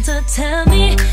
to tell me